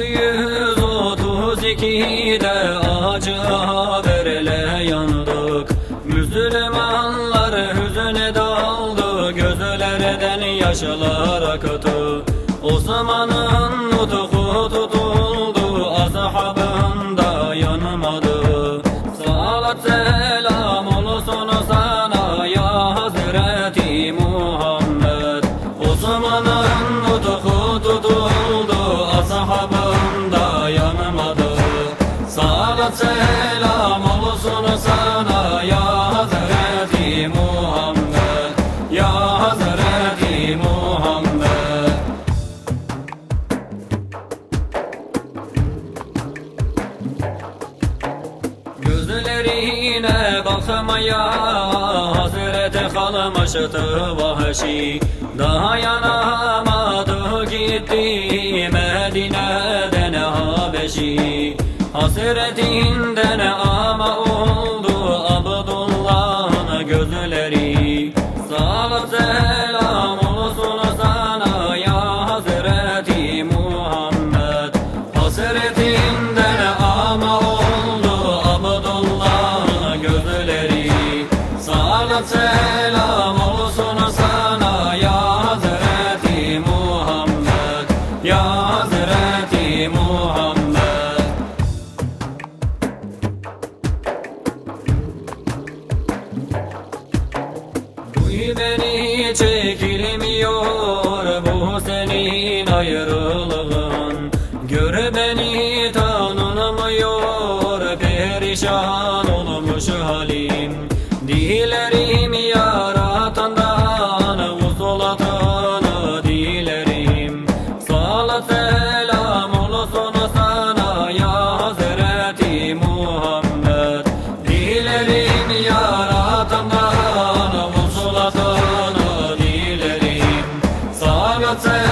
1632'de acı haberle yandık. Müslümanlar hüzüne daldı Gözlerden yaşlar akıtı. Osman'ın nutuku Salat selam olsun sana ya Hazreti Muhammed Ya Hazreti Muhammed. Gözlerine bakmaya Hazreti kalmıştı vahşi. Daha yanamadı gitti Medine'den Habeşi Hasretinden ama oldu Abdullah'ın gözleri. Salat çekilmiyor bu senin ayrılığın. Gör beni tanınmıyor perişan olmuş halim noce